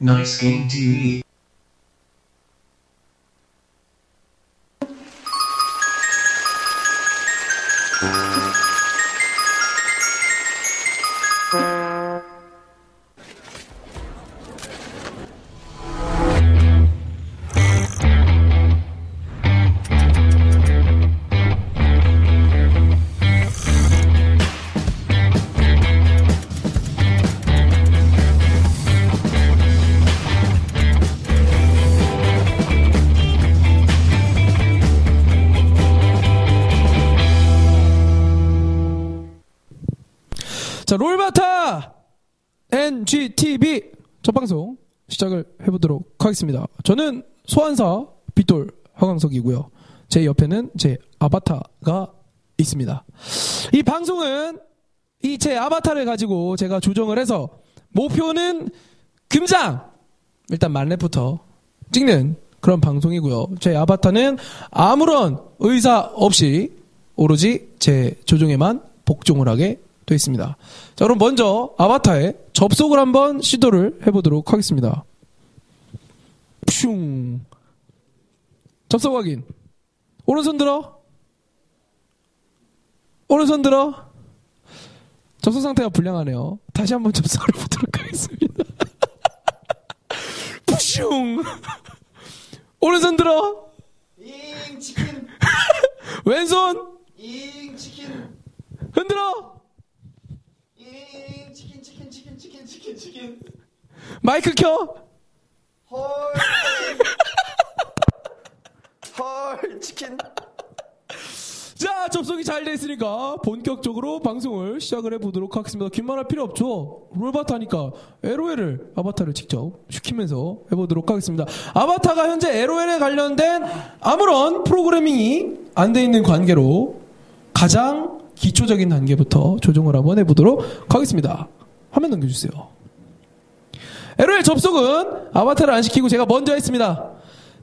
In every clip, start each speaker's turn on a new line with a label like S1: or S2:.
S1: Nice Game TV.
S2: 자, 롤바타 NGTV 첫 방송 시작을 해보도록 하겠습니다. 저는 소환사 빗돌 화광석이고요. 제 옆에는 제 아바타가 있습니다. 이 방송은 이 제 아바타를 가지고 제가 조정을 해서 목표는 금장! 일단 만렙부터 찍는 그런 방송이고요. 제 아바타는 아무런 의사 없이 오로지 제 조종에만 복종을 하게 되어 있습니다. 자, 그럼 먼저 아바타에 접속을 한번 시도를 해보도록 하겠습니다. 슝. 접속 확인. 오른손 들어. 오른손 들어. 접속 상태가 불량하네요. 다시 한번 접속을 해보도록 하겠습니다. 푸슝. 오른손 들어.
S3: 잉 치킨
S2: 왼손
S3: 잉 치킨
S2: 흔들어.
S3: 잉 치킨 치킨 치킨 치킨
S2: 마이크 켜.
S3: 헐 헐 치킨
S2: 자, 접속이 잘 됐으니까 본격적으로 방송을 시작을 해보도록 하겠습니다. 긴말할 필요 없죠? 롤바타니까 LOL을 아바타를 직접 시키면서 해보도록 하겠습니다. 아바타가 현재 LOL에 관련된 아무런 프로그래밍이 안 돼 있는 관계로 가장 기초적인 단계부터 조정을 한번 해보도록 하겠습니다. 화면 넘겨주세요. LOL 접속은 아바타를 안 시키고 제가 먼저 했습니다.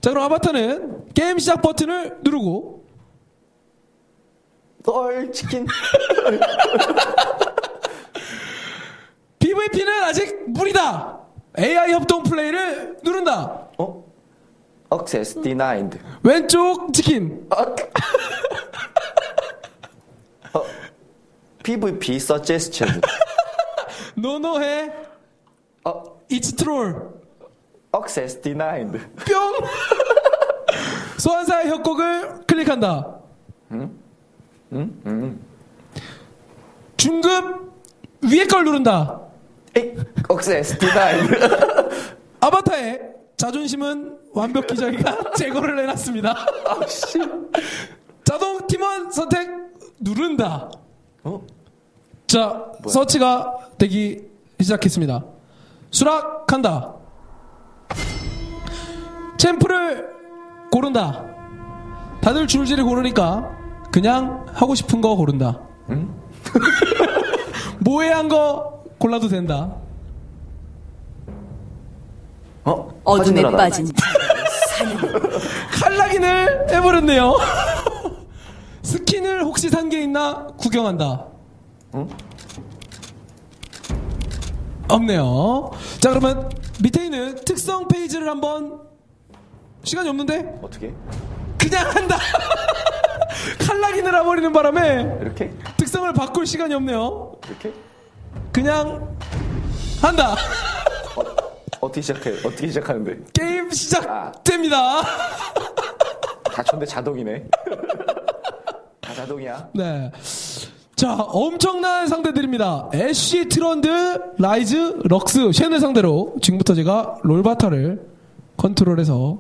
S2: 자, 그럼 아바타는 게임 시작 버튼을 누르고
S3: 헐 치킨
S2: PVP는 아직 무리다. AI 협동 플레이를 누른다.
S3: 어 access denied
S2: 왼쪽 치킨.
S3: 어 PVP suggestion
S2: 노노해.
S3: 어
S2: 이츠 트롤.
S3: access denied
S2: 뿅. 소환사의 협곡을 클릭한다. 중급 위에 걸 누른다.
S3: access denied
S2: 아바타의 자존심은 완벽히 저희가 제거를 해놨습니다.
S3: 아 씨
S2: 자동 팀원 선택 누른다.
S3: 어
S2: 자, 서치가 되기 시작했습니다. 수락한다. 챔프를 고른다. 다들 줄줄이 고르니까 그냥 하고 싶은 거 고른다. 모해한 거 골라도 된다.
S3: 어
S4: 어둠에. 빠진
S2: 칼락인을 해버렸네요. 스킨을 혹시 산 게 있나 구경한다.
S3: 응?
S2: 없네요. 자 그러면 밑에 있는 특성 페이지를 한번 시간이 없는데
S3: 어떻게
S2: 그냥 한다. 칼lock-in을 해버리는 바람에
S3: 이렇게
S2: 특성을 바꿀 시간이 없네요.
S3: 이렇게
S2: 그냥 한다.
S3: 어떻게 시작해 어떻게 시작하는데
S2: 게임 시작됩니다.
S3: 다 쳤는데 자동이네 다 자동이야
S2: 네. 자, 엄청난 상대들입니다. 애쉬, 트런들, 라이즈, 럭스, 쉔을 상대로 지금부터 제가 롤바타를 컨트롤해서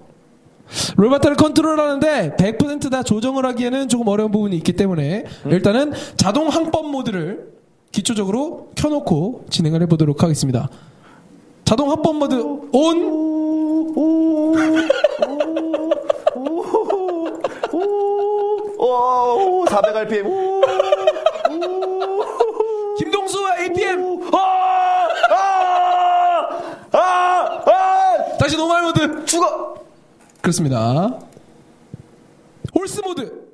S2: 롤바타를 컨트롤하는데 100%다 조정을 하기에는 조금 어려운 부분이 있기 때문에 일단은 자동 항법 모드를 기초적으로 켜놓고 진행을 해보도록 하겠습니다. 자동 항법 모드 온!
S3: 오 400rpm 오
S2: 김동수 APM!
S3: 아! 아! 아! 아!
S2: 다시 normal 모드!
S3: 죽어!
S2: 그렇습니다. horse 모드!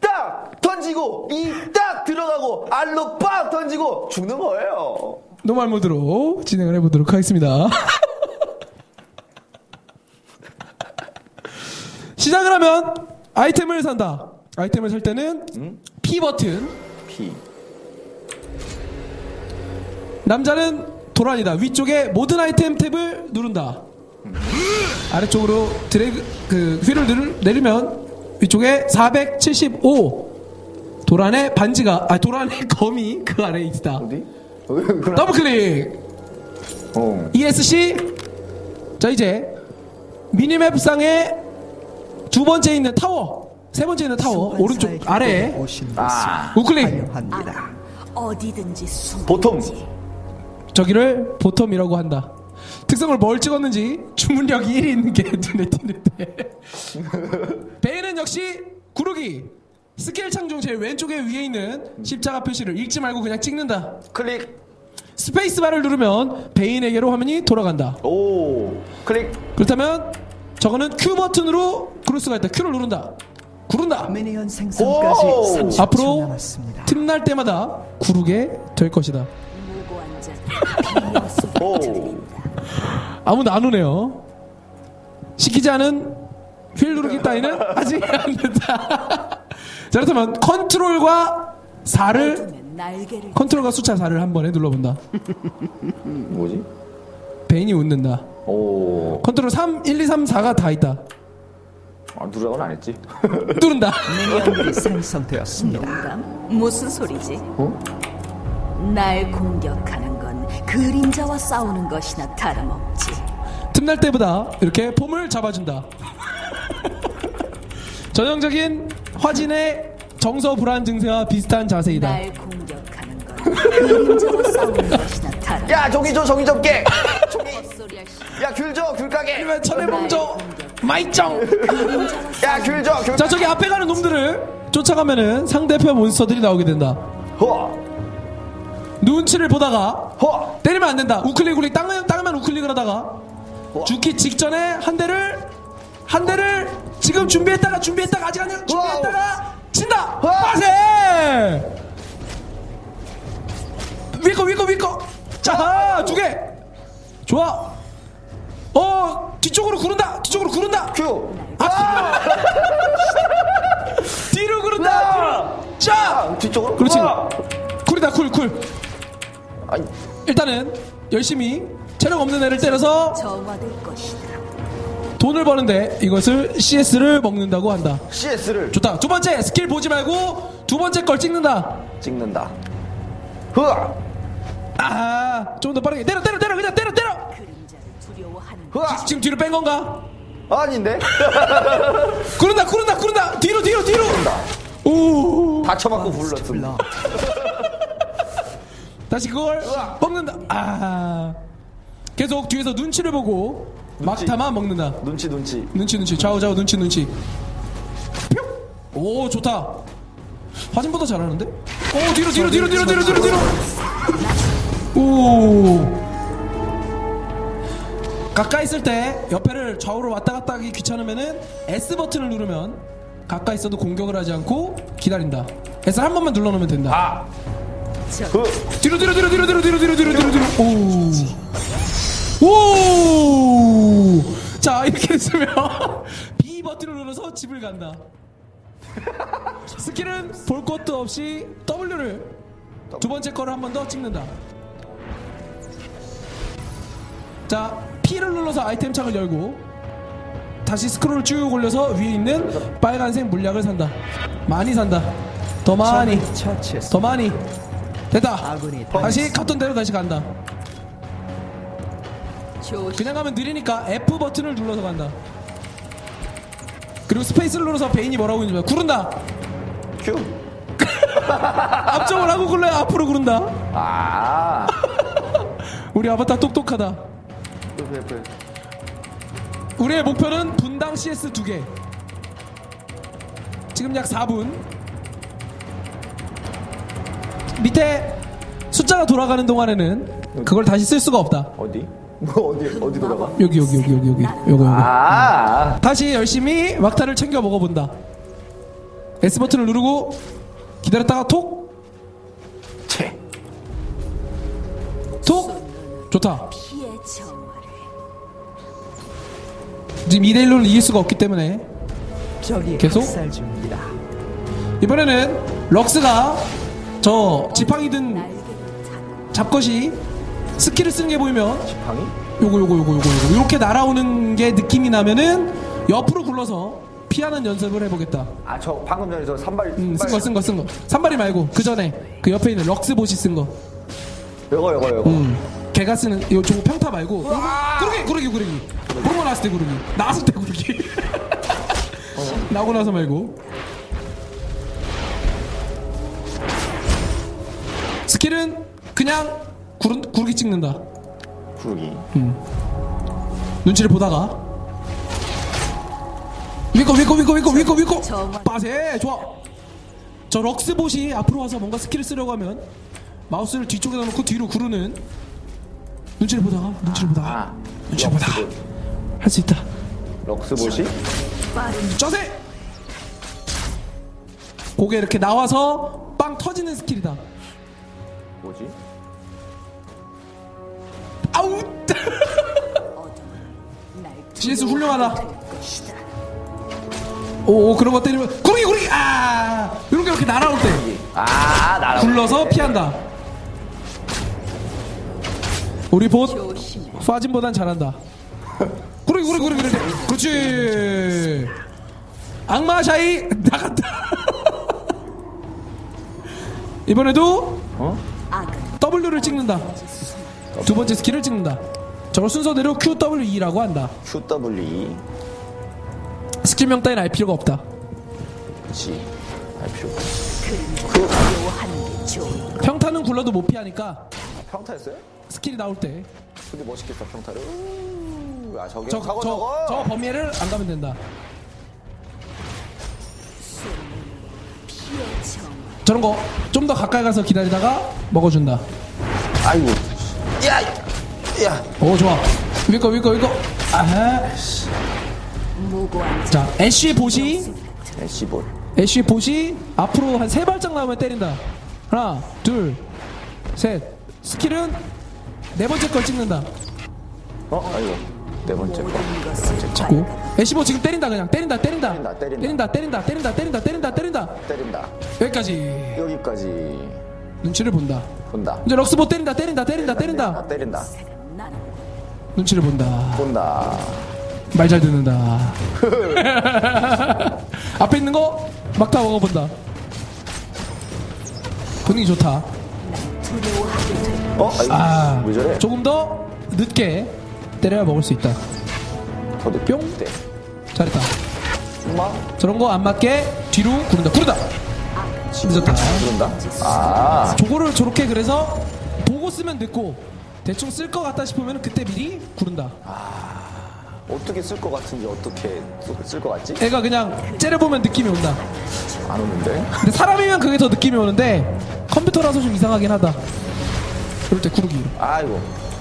S3: 딱! 던! 던지고 이 딱 들어가고 알로 빡 던지고 죽는 거예요.
S2: normal 모드로 진행을 해보도록 하겠습니다. 시작을 하면 아이템을 산다. 아이템을 살 때는 P 버튼.
S3: 피.
S2: 남자는 도란이다. 위쪽에 모든 아이템 탭을 누른다. 아래쪽으로 드래그 그 휠을 누르, 내리면 위쪽에 475 도란의 반지가 아 도란의 검이 그 아래에 있다.
S3: 어디? 그럼-
S2: 더블 클릭.
S3: 어.
S2: ESC. 자 이제 미니맵 상에 두 번째 있는 타워, 세 번째 있는 타워 오른쪽 아래에
S5: 오신
S3: 아.
S2: 우클릭
S5: 환영합니다.
S4: 어디든지 숨.
S3: 보통
S2: 저기를 bottom이라고 한다. 특성을 뭘 찍었는지 주문력 1이 있는 게 눈에 띄는데 베인은 역시 구르기 스킬 창 중 제일 왼쪽에 위에 있는 십자가 표시를 읽지 말고 그냥 찍는다.
S3: 클릭.
S2: 스페이스바를 누르면 베인에게로 화면이 돌아간다.
S3: 오. 클릭.
S2: 그렇다면 저거는 Q 버튼으로 수가 있다. Q를 누른다. 구른다.
S5: minion 생성까지
S3: 오!
S5: 30초
S2: 앞으로
S5: 남았습니다.
S2: 틈날 때마다 구르게 될 것이다. 아무도 안 오네요. 않은 휠 누르기 따위는 아직 안 된다. 자, 그렇다면 컨트롤과 4를
S4: 어둠의 날개를
S2: 컨트롤과 숫자 4를 한 번에 눌러본다.
S3: 뭐지?
S2: 베인이 웃는다.
S3: 오.
S2: 컨트롤 3, 1, 2, 3, 4가 다 있다.
S3: 아, 누라고는 안 했지.
S2: 누른다.
S5: 미니언들이 생성되었습니다.
S4: 무슨 소리지?
S3: 어?
S4: 날 공격하는 건 그림자와 싸우는 것이나 다름없지.
S2: 틈날 때보다 이렇게 폼을 잡아준다. 전형적인 화진의 정서 불안 증세와 비슷한 자세이다.
S4: 날 공격하는 건 그림자와 싸우는 것이나 다름.
S3: 야, 저기 저 저기 좀 깨.
S4: 헛소리할 시.
S3: 야, 귤 줘. 귤 가게.
S2: 아니면 천의 범저 마이짱.
S4: 그림자와
S3: 야, 귤 줘. 귤.
S2: 자 저기 앞에 가는 놈들을 쫓아가면은 상대편 몬스터들이 나오게 된다.
S3: 허.
S2: 눈치를 보다가
S3: 허.
S2: 때리면 안 된다. 우클릭 우클릭 땅에 땅에만 우클릭을 하다가 죽기 직전에 한 대를 한 대를 지금 준비했다가 준비했다가 아직 아니야 준비했다가 친다. 빠세. 위거 위거 위거. 자, 두 개. 좋아. 어, 뒤쪽으로 구른다. 뒤쪽으로 구른다.
S3: Q.
S2: 아! 뒤로 구른다. 뒤로. 자.
S3: 아, 뒤쪽으로.
S2: 그렇지. cool이다 cool cool.
S3: 아이,
S2: 일단은 열심히 체력 없는 애를 때려서
S4: 것이다.
S2: 돈을 버는데 이것을 CS를 먹는다고 한다.
S3: CS를
S2: 좋다. 두 번째 스킬 보지 말고 두 번째 걸 찍는다.
S3: 찍는다. 흐아.
S2: 아, 좀 더 빠르게 때려 때려 때려 그냥 때려 때려.
S3: 흐아.
S2: 지금 뒤로 뺀 건가?
S3: 아닌데?
S2: 구른다 구른다 구른다 뒤로 뒤로 뒤로. 오.
S3: 다쳐맞고.
S5: 블러
S2: 다시 그걸 먹는다. 아. 계속 뒤에서 눈치를 보고 막타만 먹는다.
S3: 눈치 눈치.
S2: 눈치 눈치 좌우 좌우 눈치 눈치. 뿅. 오 좋다. 화진보다 잘하는데? 오 뒤로 뒤로 뒤로 뒤로 뒤로 뒤로 뒤로. 오. 가까이 있을 때 옆에를 좌우로 왔다 갔다 하기 귀찮으면은 S 버튼을 누르면 가까이 있어도 공격을 하지 않고 기다린다. S 한 번만 눌러놓으면 된다.
S3: 아.
S4: 저
S3: 흐.
S2: 뒤로 뒤로 뒤로 뒤로 뒤로 뒤로 뒤로 뒤로 뒤로 뒤로 오. 오. 자 이렇게 했으면 B 버튼을 눌러서 집을 간다. 스킬은 볼 것도 없이 W를 두 번째 거를 한 번 더 찍는다. 자 P를 눌러서 아이템 창을 열고 다시 스크롤을 쭉 올려서 위에 있는 빨간색 물약을 산다. 많이 산다. 더 많이. 더 많이 됐다. 다시 갔던 대로 다시 간다. 그냥 가면 느리니까 F 버튼을 눌러서 간다. 그리고 스페이스를 눌러서 베인이 뭐라고 했는지 구른다.
S3: 큐.
S2: 앞쪽을 하고 굴러야 앞으로 구른다.
S3: 아.
S2: 우리 아바타 똑똑하다. 우리의 목표는 분당 CS 2개. 지금 약 4분 밑에 숫자가 돌아가는 동안에는 그걸 다시 쓸 수가 없다
S3: 어디? 뭐 어디 어디 돌아가?
S2: 여기 여기 여기 여기 여기 요거 요거
S3: 아.
S2: 다시 열심히 막타를 챙겨 먹어본다. S 버튼을 누르고 기다렸다가 톡!
S3: 채.
S2: 톡! 좋다. 지금 2대 1로는 이길 수가 없기 때문에 계속? 이번에는 럭스가 저 지팡이 든
S4: 날개를 타고
S2: 잡것이 스킬을 쓰는 게 보이면
S3: 방이?
S2: 요거 요거 요거 요거 요거 이렇게 날아오는 게 느낌이 나면은 옆으로 굴러서 피하는 연습을 해보겠다.
S3: 아, 저 방금 전에 저 산발.
S2: 음, 쓴 거 쓴 거 쓴 거. 산발이 말고 그 전에 그 옆에 있는 럭스 보시 쓴 거.
S3: 요거, 요거, 요거.
S2: 음. 걔가 쓰는 이거 저거 평타 말고 구르기 구르기 구르기 그런 거 나왔을 때 구르기 나왔을 때 구르기 나오고 나서 말고 스킬은 그냥 구르, 구르기 찍는다
S3: 구르기.
S2: 눈치를 보다가 위고 위고 위고 위고 위고 위고
S4: 정말.
S2: 빠세 좋아 저 럭스봇이 앞으로 와서 뭔가 스킬을 쓰려고 하면 마우스를 뒤쪽에다 놓고 뒤로 구르는 눈치를 보다가 눈치를 보다가
S3: 아,
S2: 눈치를 보다가
S3: 럭스봇.
S2: 할수 있다
S3: 럭스봇이?
S2: 짜세 고개 이렇게 나와서 빵 터지는 스킬이다
S3: 뭐지?
S2: 아우 CS 훌륭하다. 오, 오 그런 거 때리면 구르기 구르기 아 이렇게 이렇게 날아올 때
S3: 아, 나라.
S2: 굴러서 피한다. 우리 봇. 파진보단 잘한다. 구르기 구르기 구르기 구르기. 그렇지. 악마 샤이 나갔다. 이번에도
S4: 악은
S2: W를 찍는다. 두 번째 스킬을 찍는다. 저걸 순서대로 QWE라고 한다.
S3: QWE.
S2: 스킬명 따윈 알 필요가 없다.
S3: 그치. 알 필요.
S4: 좋은
S2: 평타는 굴러도 못 피하니까
S3: 평타였어요?
S2: 스킬이 나올 때
S3: 근데 멋있게 써, 평타를. 우, 아, 저게.
S2: 저,
S3: 저거,
S2: 저,
S3: 저거.
S2: 저 범위를 안 가면 된다. 저런 거 좀 더 가까이 가서 기다리다가 먹어준다.
S3: 아이고. 야! 야!
S2: 오 좋아. 위거 위거 위거. 아하. 자 애쉬 보시
S3: 애쉬볼.
S2: 애쉬 보시 앞으로 한 세 발짝 나오면 때린다. 하나 둘 셋. 스킬은 네 번째 걸 찍는다.
S3: 어? 아이고. 네 번째 거.
S2: 자꾸 애쉬보 지금 때린다 그냥 때린다 때린다,
S3: 때린다. 때린다
S2: 때린다 때린다 때린다 때린다 때린다 때린다. 여기까지
S3: 여기까지
S2: 눈치를 본다.
S3: 본다.
S2: 이제 럭스보 때린다 때린다 때린다 때린다
S3: 아, 때린다.
S2: 눈치를 본다.
S3: 본다.
S2: 말 잘 듣는다. 앞에 있는 거 막타 먹어본다. 분위기 좋다.
S3: 어? 아이고.
S2: 아,
S3: 왜 저래?
S2: 조금 더 늦게 때려야 먹을 수 있다.
S3: 더 늦게.
S2: 뿅.
S3: 때.
S2: 잘했다.
S3: 엄마?
S2: 저런 거 안 맞게 뒤로 구른다. 구르다. 늦었다.
S3: 그런다? 아.
S2: 저거를 저렇게 그래서 보고 쓰면 늦고 대충 쓸 것 같다 싶으면 그때 미리 구른다.
S3: 어떻게 쓸 것 같은지 어떻게 쓸 것 같지?
S2: 애가 그냥 째려보면 느낌이 온다.
S3: 안 오는데?
S2: 근데 사람이면 그게 더 느낌이 오는데 컴퓨터라서 좀 이상하긴 하다. 그럴 때 구르기.
S3: 아이고.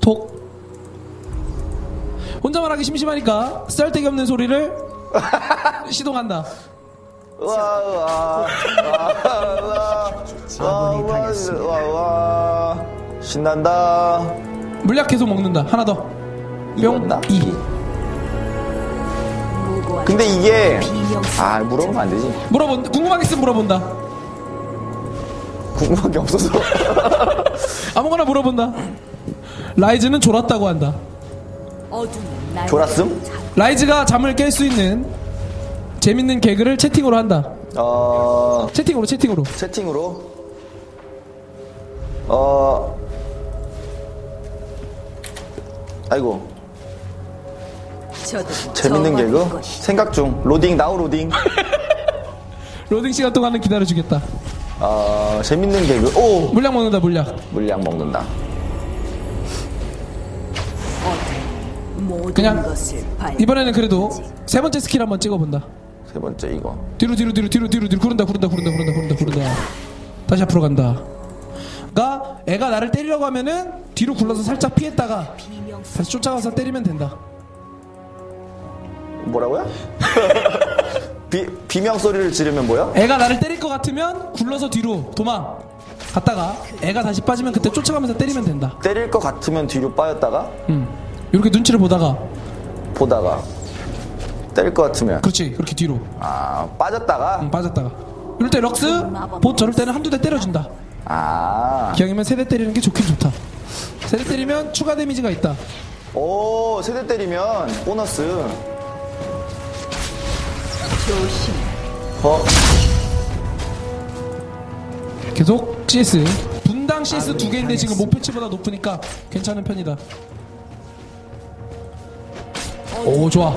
S2: 톡. 혼자만 하기 심심하니까 쓸데기 없는 소리를 시동한다.
S3: 우와. 신난다.
S2: 물약 계속 먹는다. 하나 더. 뿅.
S3: 이거였나?
S2: 2.
S4: 무고한
S3: 근데 이게 아 물어보면 안 되지.
S2: 물어본 궁금한 게 있으면 물어본다.
S3: 궁금한 게 없어서.
S2: 아무거나 물어본다. 라이즈는 졸았다고 한다.
S3: 졸았음?
S2: 라이즈가 잠을 깰 수 있는 재밌는 개그를 채팅으로 한다.
S3: 어
S2: 채팅으로 채팅으로.
S3: 채팅으로 어 아이고
S4: 저도
S3: 재밌는 개그. 생각 중 로딩 now loading 로딩
S2: 시간 동안은 기다려 주겠다.
S3: 어, 재밌는 개그. 오!
S2: 물량 먹는다, 물량.
S3: 물량 먹는다.
S2: 그냥 이번에는 그래도 세 번째 스킬 한번 찍어본다.
S3: 세 번째 이거.
S2: 뒤로 뒤로 뒤로 뒤로 뒤로 뒤로 구른다 구른다 구른다 구른다 구른다 구른다 다시 앞으로 간다 가 애가 나를 때리려고 하면은 뒤로 굴러서 살짝 피했다가 다시 쫓아가서 때리면 된다
S3: 뭐라고요? 비, 비명 소리를 지르면 뭐야?
S2: 애가 나를 때릴 것 같으면 굴러서 뒤로 도망 갔다가 애가 다시 빠지면 그때 쫓아가면서 때리면 된다
S3: 때릴 것 같으면 뒤로 빠졌다가
S2: 음. 이렇게 눈치를 보다가
S3: 보다가 때릴 것 같으면.
S2: 그렇지 그렇게 뒤로.
S3: 아 빠졌다가?
S2: 음, 빠졌다가. 이럴 때 럭스 보 저럴 때는 한두 대 때려준다.
S3: 아.
S2: 기왕이면 세 대 때리는 게 좋긴 좋다. 세 대 때리면 추가 데미지가 있다.
S3: 오 세 대 때리면 보너스.
S4: 조심
S3: 어?
S2: 계속 CS. 분당 CS 두 개인데 지금 목표치보다 높으니까 괜찮은 편이다 오 좋아.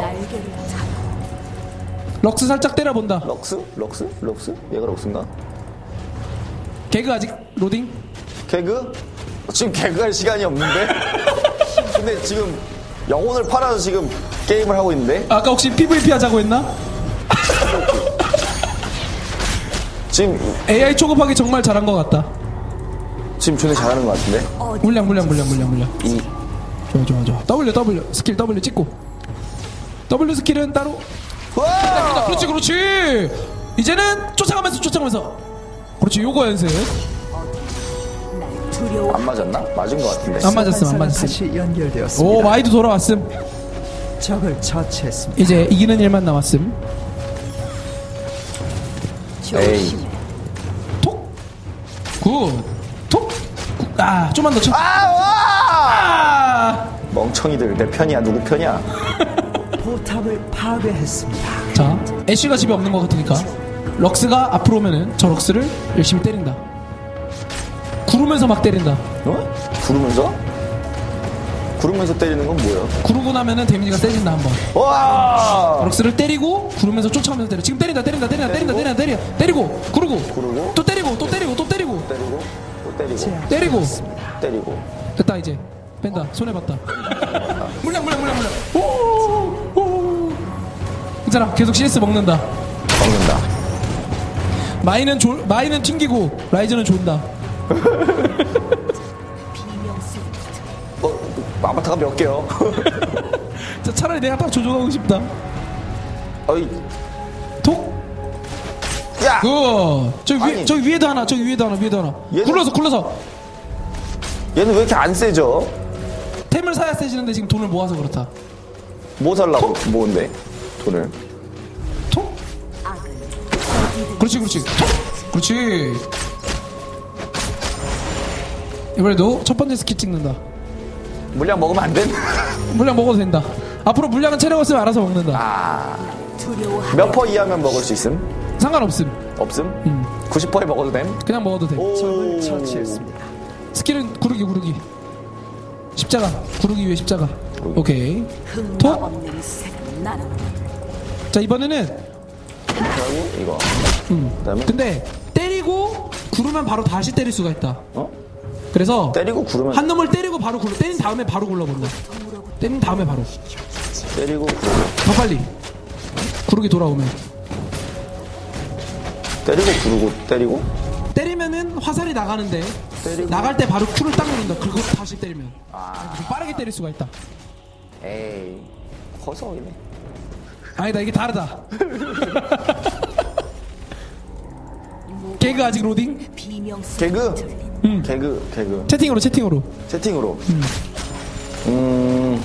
S2: 럭스 살짝 때려본다.
S3: 럭스? 럭스? 럭스? 얘가 럭스인가?
S2: 개그 아직? 로딩?
S3: 개그? 지금 개그할 시간이 없는데. 근데 지금 영혼을 팔아서 지금 게임을 하고 있는데?
S2: 아까 혹시 PVP 하자고 했나?
S3: 지금
S2: AI 초급하기 정말 잘한 것 같다.
S3: 지금 존나 잘하는 것 같은데.
S2: 물량 물량 물량 물량 물량.
S3: 이.
S2: 좋아 좋아 좋아. W W. 스킬 W 찍고 W 스킬은 따로
S3: 와!
S2: 그렇지 그렇지 이제는 쫓아가면서 쫓아가면서 그렇지 요거 연습
S3: 안 맞았나? 맞은 것 같은데.
S2: 안 맞았음 안 맞았음
S5: 다시 연결되었습니다.
S2: 오 마이도 돌아왔음
S5: 적을 처치했습니다.
S2: 이제 이기는 일만 남았음
S4: 조심해
S2: 톡굿톡아 좀만 더 쳐.
S3: 아! 와!
S2: 아!
S3: 멍청이들 내 편이야 누구 편이야?
S5: 포탑을 파괴했습니다.
S2: 자 애쉬가 집에 없는 것 같으니까 럭스가 앞으로 오면은 저 럭스를 열심히 때린다. 구르면서 막 때린다.
S3: 어? 구르면서? 구르면서 때리는 건 뭐야?
S2: 구르고 나면은 데미지가 세진다 한번.
S3: 와!
S2: 럭스를 때리고 구르면서 쫓아가면서 때려. 지금 때린다 때린다 때린다 때린다 때린다 때려. 때리고 구르고.
S3: 구르고?
S2: 또 때리고 또 때리고 또 때리고.
S3: 때리고 또 때리고.
S2: 때리고.
S3: 때리고.
S2: 됐다 이제. 뺀다. 손해 봤다. 물량 물량 물량 물량. 오, 오. 괜찮아 계속 CS 먹는다.
S3: 먹는다.
S2: 마이는 졸 마이는 튕기고 라이즈는 존다.
S3: 어, 아바타가 몇 개요?
S2: 자, 차라리 내가 딱 조종하고 싶다.
S3: 어이,
S2: 톡.
S3: 야!
S2: 그 저기 위에
S3: 아니.
S2: 저기 위에도 하나 저기 위에도 하나 위에도 하나.
S3: 얘는-
S2: 굴러서 굴러서.
S3: 얘는 왜 이렇게 안 세죠?
S2: 템을 사야 세지는데 지금 돈을 모아서 그렇다.
S3: 뭐 살라고? 모은데 돈을?
S2: 톡! 그렇지 그렇지. 톡! 그렇지. 이번에도 첫 번째 스킬 찍는다.
S3: 물약 먹으면 안 돼?
S2: 물약 먹어도 된다. 앞으로 물약은 체력을 쓰면 알아서 먹는다.
S3: 아, 몇 퍼 이하면 먹을 수 있음?
S2: 상관없음.
S3: 없음?
S2: 음.
S3: 90%에 먹어도 됨?
S2: 그냥 먹어도 돼.
S3: 오,
S5: 처치했습니다.
S2: 스킬은 구르기 구르기. 십자가. 구르기 위해 십자가. 오케이.
S4: 흠
S2: 톡.
S4: 없는
S2: 자 이번에는
S3: 그리고 이거. 그다음에?
S2: 근데 때리고 구르면 바로 다시 때릴 수가 있다.
S3: 어?
S2: 그래서
S3: 때리고 구르면
S2: 한 놈을 때리고 바로 굴러 때린 다음에 바로 굴러본다. 때린 다음에 바로.
S3: 때리고 구르고
S2: 더 빨리. 구르기 돌아오면.
S3: 때리고 구르고 때리고?
S2: 때리면은 화살이 나가는데
S3: 때리고.
S2: 나갈 때 바로 큐를 딱 누른다. 그리고 다시 때리면. 좀 빠르게 때릴 수가 있다.
S3: 에이. 허성이네.
S2: 아니다 이게 다르다 개그 아직 로딩?
S3: 개그
S2: 음.
S3: 개그 개그
S2: 채팅으로 채팅으로
S3: 채팅으로. 음.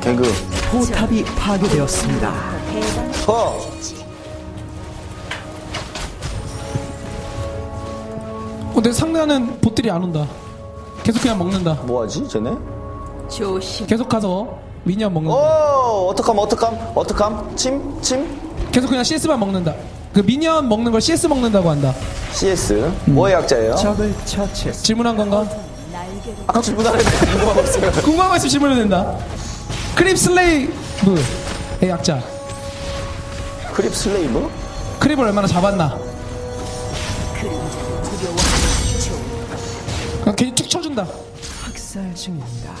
S3: 개그
S5: 포탑이 파괴되었습니다.
S3: 허
S2: 어, 근데 상대하는 보들이 안 온다 계속 그냥 먹는다
S3: 뭐하지 쟤네?
S4: 조심
S2: 계속 가서 미니언 먹는다
S3: 오 어떡함 어떡함 어떡함 침? 침?
S2: 계속 그냥 CS만 먹는다 그 미니언 먹는 걸 CS 먹는다고 한다
S3: CS 뭐의 약자예요?
S5: 적을 처치했습니다.
S2: 질문한 건가?
S4: 날개를
S3: 아까 질문하는데 궁금하고 있어요
S2: 궁금한 거 있으면 질문해도 된다 크립 슬레이브의 약자
S3: 크립 슬레이브?
S2: 크립을 얼마나 잡았나.
S4: 그림자를 두려워하는 좋은
S2: 그냥 괜히 툭 쳐준다.
S5: 학살 중입니다.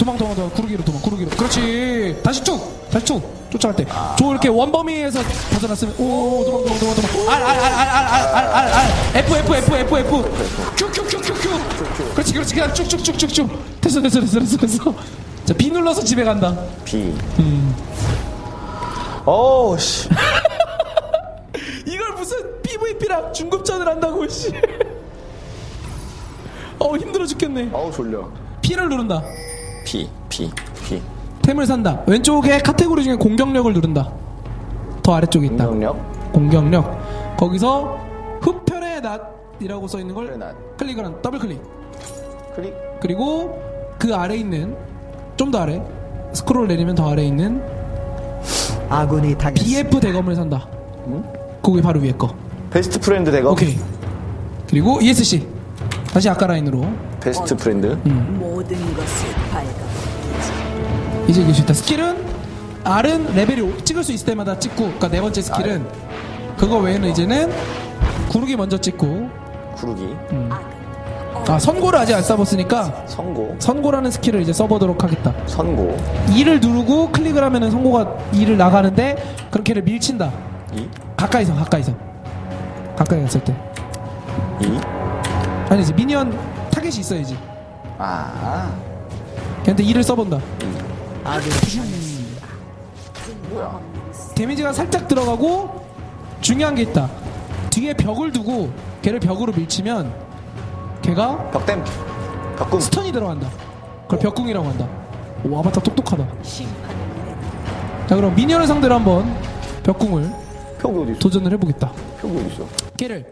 S2: 도망 도망 도망. 구르기로 도망 구르기로. 그렇지. 다시 쭉 다시 쭉. 쫓아갈 때 조 이렇게 원범위에서 벗어났으면 오 도망 도망 도망 도망. 알알알알알알알 F F F F F. 큐큐큐큐큐 그렇지 그렇지. 그냥 쭉쭉쭉쭉쭉. 됐어 됐어 됐어 됐어 됐어. 자 B 눌러서 집에 간다.
S3: B
S2: 음.
S3: 오우씨.
S2: 이걸 무슨 PVP랑 중급전을 한다고 씨. 어 힘들어 죽겠네.
S3: 아우 졸려.
S2: P를 누른다.
S3: B, B, B.
S2: 템을 산다. 왼쪽에 카테고리 중에 공격력을 누른다. 더 아래쪽에 있다.
S3: 공격력?
S2: 공격력. 거기서 흡혈의 낫이라고 써 있는 걸
S3: 낫.
S2: 클릭을 한 더블 클릭.
S3: 클릭.
S2: 그리고 그 아래 있는 좀 더 아래 스크롤 내리면 더 아래 있는
S5: 아군이 당했습니다.
S2: BF 대검을 산다. 거기 바로 위에 거.
S3: best friend 대검.
S2: 오케이. 그리고 ESC. 다시 아까 라인으로
S3: best friend.
S4: 모든 것을
S2: 이제 이길 수 있다. 스킬은 R은 레벨이 오- 찍을 수 있을 때마다 찍고, 그러니까 네 번째 스킬은 그거 외에는 이제는 구르기 먼저 찍고,
S3: 구르기.
S2: 아 선고를 아직 안 써봤으니까
S3: 선고.
S2: 선고라는 스킬을 이제 써보도록 하겠다.
S3: 선고.
S2: E를 누르고 클릭을 하면은 선고가 E를 나가는데 그렇게 걔를 밀친다.
S3: E.
S2: 가까이서 가까이서 가까이 갔을 때
S3: E.
S2: 아니지 미니언 타겟이 있어야지.
S3: 아.
S2: 걔한테 2를 써본다.
S5: 아군이 당했습니다.
S3: 뭐야.
S2: 데미지가 살짝 들어가고 중요한 게 있다. 뒤에 벽을 두고 걔를 벽으로 밀치면 걔가
S3: 벽댐. 벽궁.
S2: 스턴이 들어간다. 그걸 벽궁이라고 한다. 오 아바타 똑똑하다. 자 그럼 미니언을 상대로 한번 벽궁을
S3: 표기 어디 있어?
S2: 도전을 해보겠다.
S3: 표기 어디 있어?
S2: 걔를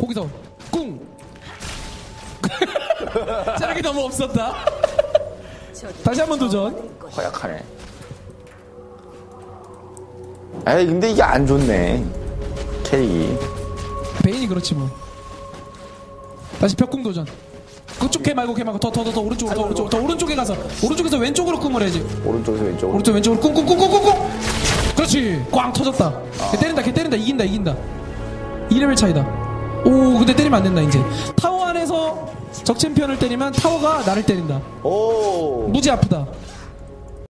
S2: 거기서 꿍. 자력이 너무 없었다. 다시 한 번 도전.
S3: 허약하네. 에이, 근데 이게 안 좋네. 캐릭이.
S2: 베인이 그렇지 뭐. 다시 벽궁 도전. 그쪽 걔 말고 걔 말고 더 더 더 더 오른쪽으로 더 오른쪽 더 오른쪽에 가서 오른쪽에서 왼쪽으로 꿍을 해야지.
S3: 오른쪽에서 왼쪽으로.
S2: 오른쪽 왼쪽으로 꿍꿍꿍꿍꿍꿍. 그렇지. 꽝 터졌다. 걔 때린다. 걔 때린다. 이긴다. 이긴다. 2레벨 차이다. 오 근데 때리면 안 된다 이제. 타워 안에서 적 챔피언을 때리면 타워가 나를 때린다.
S3: 오.
S2: 무지 아프다.